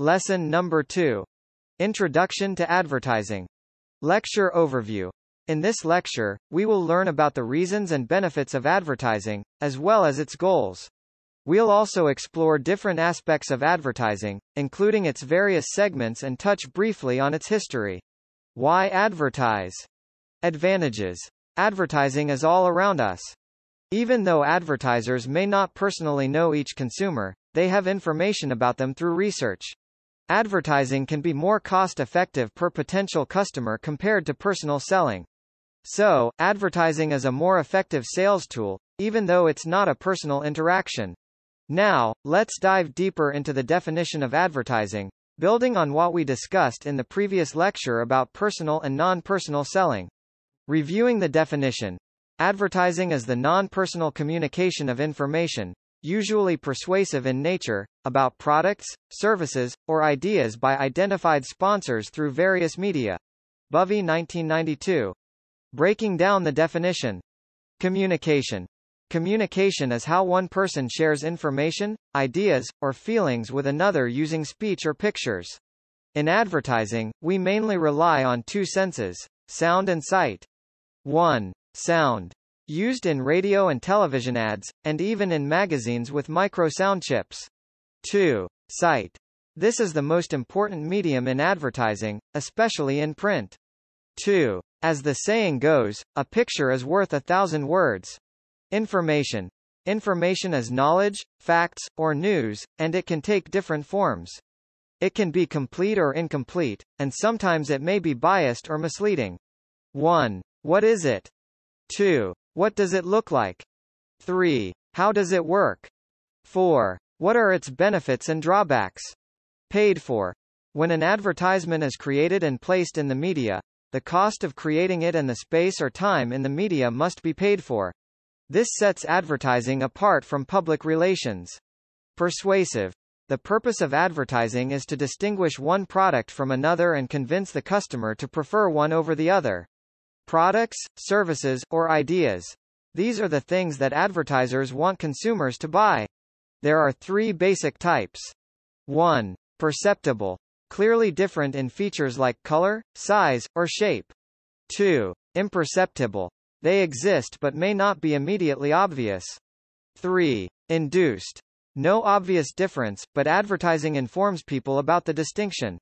Lesson number 2. Introduction to Advertising. Lecture Overview. In this lecture, we will learn about the reasons and benefits of advertising, as well as its goals. We'll also explore different aspects of advertising, including its various segments and touch briefly on its history. Why advertise? Advantages. Advertising is all around us. Even though advertisers may not personally know each consumer, they have information about them through research. Advertising can be more cost-effective per potential customer compared to personal selling. So, advertising is a more effective sales tool, even though it's not a personal interaction. Now, let's dive deeper into the definition of advertising, building on what we discussed in the previous lecture about personal and non-personal selling. Reviewing the definition. Advertising is the non-personal communication of information, usually persuasive in nature, about products, services, or ideas by identified sponsors through various media. Bovee 1992. Breaking down the definition. Communication. Communication is how one person shares information, ideas, or feelings with another using speech or pictures. In advertising, we mainly rely on two senses, sound and sight. 1. Sound. Used in radio and television ads, and even in magazines with micro sound chips. 2. Sight. This is the most important medium in advertising, especially in print. 2. As the saying goes, a picture is worth a thousand words. Information. Information is knowledge, facts, or news, and it can take different forms. It can be complete or incomplete, and sometimes it may be biased or misleading. 1. What is it? 2. What does it look like? 3. How does it work? 4. What are its benefits and drawbacks? Paid for. When an advertisement is created and placed in the media, the cost of creating it and the space or time in the media must be paid for. This sets advertising apart from public relations. Persuasive. The purpose of advertising is to distinguish one product from another and convince the customer to prefer one over the other. Products, services, or ideas. These are the things that advertisers want consumers to buy. There are three basic types. 1. Perceptible. Clearly different in features like color, size, or shape. 2. Imperceptible. They exist but may not be immediately obvious. 3. Induced. No obvious difference, but advertising informs people about the distinction.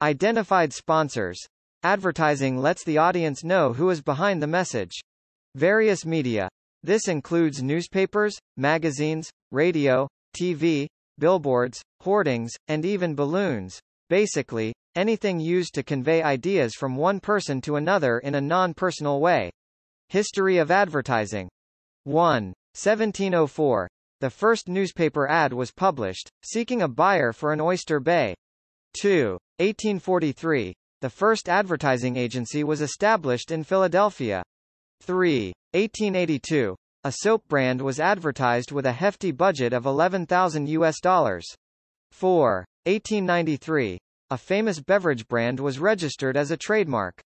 Identified sponsors. Advertising lets the audience know who is behind the message. Various media. This includes newspapers, magazines, radio, TV, billboards, hoardings, and even balloons. Basically, anything used to convey ideas from one person to another in a non-personal way. History of advertising. 1. 1704. The first newspaper ad was published, seeking a buyer for an oyster bay. 2. 1843. The first advertising agency was established in Philadelphia. 3. 1882. A soap brand was advertised with a hefty budget of 11,000 US dollars. 4. 1893. A famous beverage brand was registered as a trademark.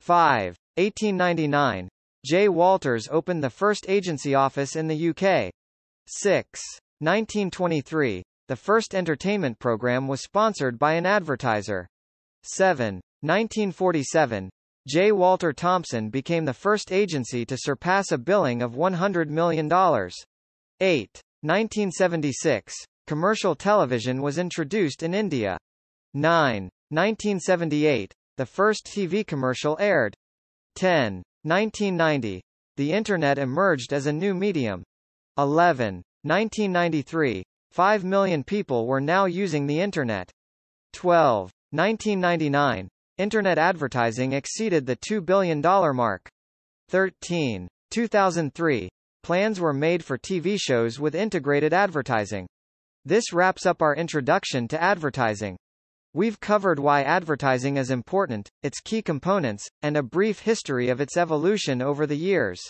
5. 1899. J. Walters opened the first agency office in the UK. 6. 1923. The first entertainment program was sponsored by an advertiser. 7. 1947. J. Walter Thompson became the first agency to surpass a billing of $100 million. 8. 1976. Commercial television was introduced in India. 9. 1978. The first TV commercial aired. 10. 1990. The Internet emerged as a new medium. 11. 1993. 5 million people were now using the Internet. 12. 1999. Internet advertising exceeded the $2 billion mark. 13. 2003. Plans were made for TV shows with integrated advertising. This wraps up our introduction to advertising. We've covered why advertising is important, its key components, and a brief history of its evolution over the years.